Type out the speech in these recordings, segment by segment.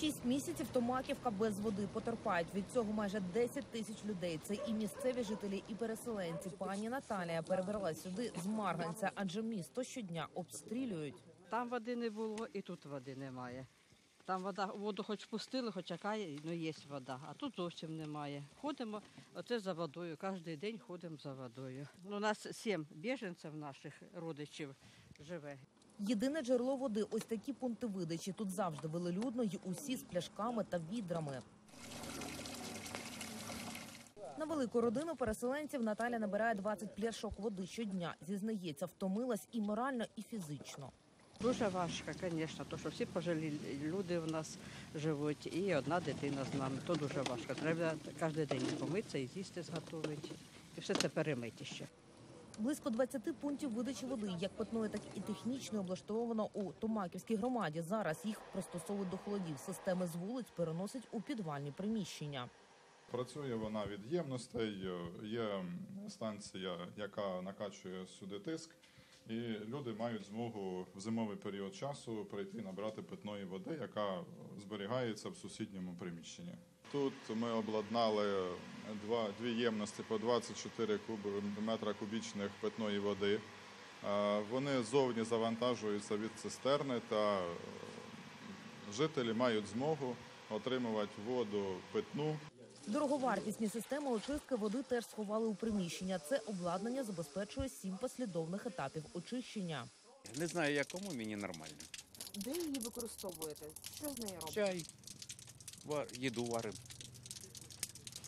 Шість місяців Томаківка без води потерпають. Від цього майже 10 тисяч людей. Це і місцеві жителі, і переселенці. Пані Наталія перебралась сюди з Марганця, адже місто щодня обстрілюють. Там води не було і тут води немає. Там вода, воду хоч пустили, хоч яка ну є вода, а тут зовсім немає. Ходимо оце за водою, кожен день ходимо за водою. Ну, у нас сім біженців наших родичів живе. Єдине джерело води ось такі пункти видачі. Тут завжди велелюдно й усі з пляшками та відрами. На велику родину переселенців Наталя набирає 20 пляшок води щодня. Зізнається, втомилась і морально, і фізично. Дуже важко, звісно, тому що всі пожилі люди в нас живуть, і одна дитина з нами. То дуже важко. Треба кожен день помитися і з'їсти зготувати. І все це перемити ще. Близько 20 пунктів видачі води, як питної, так і технічної, облаштовано у Томаківській громаді. Зараз їх пристосовують до холодів. Системи з вулиць переносять у підвальні приміщення. Працює вона від ємностей. Є станція, яка накачує сюди тиск, і люди мають змогу в зимовий період часу прийти набрати питної води, яка зберігається в сусідньому приміщенні. Тут ми обладнали два, дві ємності по 24 куб, метра кубічних питної води. Е, Вони зовні завантажуються від цистерни та е, жителі мають змогу отримувати воду питну Дороговартісні системи очистки води теж сховали у приміщення. Це обладнання забезпечує сім послідовних етапів очищення. Не знаю якому, мені нормально. Де її використовуєте? Що з нею робите? Чай, їду варим.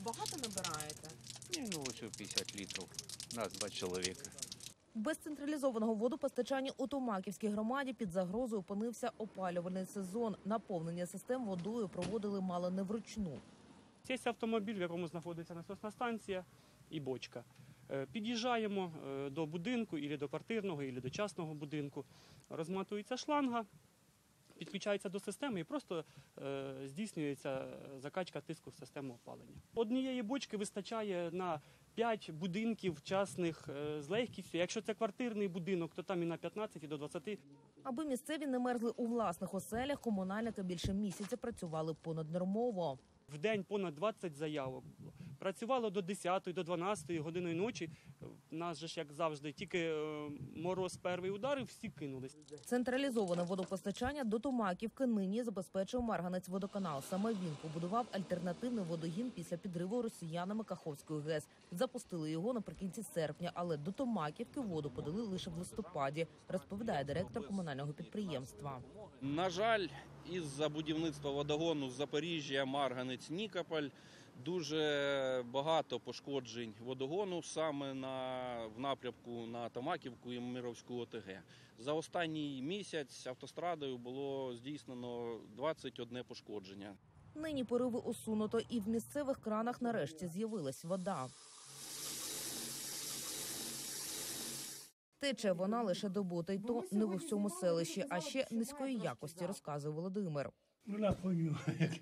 Багато набираєте? Ні, ну ось 50 літрів. Нас два чоловіка. Без централізованого водопостачання у Томаківській громаді під загрозою опинився опалювальний сезон. Наповнення систем водою проводили мало не вручну. Це автомобіль, в якому знаходиться насосна станція і бочка. Е, Під'їжджаємо е, до будинку, і до квартирного, і до частного будинку. Розматується шланга, підключається до системи і просто е, здійснюється закачка тиску в систему опалення. Однієї бочки вистачає на 5 будинків частних е, з легкістю. Якщо це квартирний будинок, то там і на 15, і до 20 Аби місцеві не мерзли у власних оселях, комунальники більше місяця працювали понаднормово. В день понад 20 заявок було. Працювало до 10, до 12 години ночі. У нас же ж, як завжди, тільки е, мороз перший ударив, всі кинулись. Централізоване водопостачання до Томаківки нині забезпечує Марганець водоканал. Саме він побудував альтернативний водогін після підриву росіянами Каховської ГЕС. Запустили його наприкінці серпня, але до Томаківки воду подали лише в листопаді, розповідає директор комунального підприємства. На жаль, із-за будівництва водогону з Запоріжжя, Марганець, Нікополь дуже багато пошкоджень водогону саме на, в напрямку на Томаківку і Мировську ОТГ. За останній місяць автострадою було здійснено 21 пошкодження. Нині пориви усунуто, і в місцевих кранах нарешті з'явилась вода. Тече вона лише добу, та й то не в усьому селищі, а ще низької якості, розказує Володимир. Вона понюхає.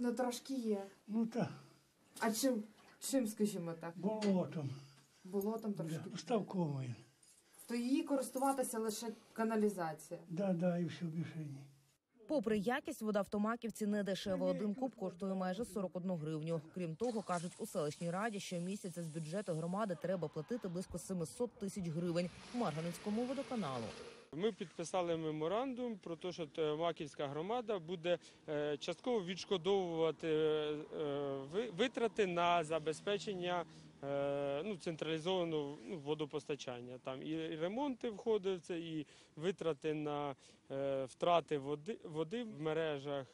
Ну, трошки є. Ну так, А чим, чим скажімо так, болотом. болотом трошки? Да, ставковою. То її користуватися лише каналізація. Да, да, і все більше ні. Попри якість, вода в Томаківці не дешева. Один куб коштує майже 41 гривню. Крім того, кажуть у селищній раді, що місяця з бюджету громади треба платити близько 700 тисяч гривень Марганецькому водоканалу. Ми підписали меморандум про те, що е, Маківська громада буде е, частково відшкодовувати е, витрати на забезпечення е, ну, централізованого ну, водопостачання. Там і ремонти входять в це, і витрати на е, втрати води, води в мережах.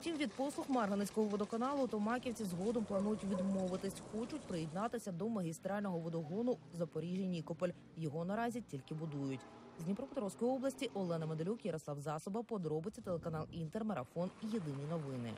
Втім, від послуг Марганецького водоканалу Томаківці згодом планують відмовитись. Хочуть приєднатися до магістрального водогону Запоріжжя Нікополь. Його наразі тільки будують. З Дніпропетровської області Олена Медалюк, Ярослав Засоба, подробиці телеканал Інтер, Марафон. Єдині новини.